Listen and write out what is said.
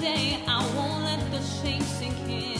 day. I won't let the shame sink in.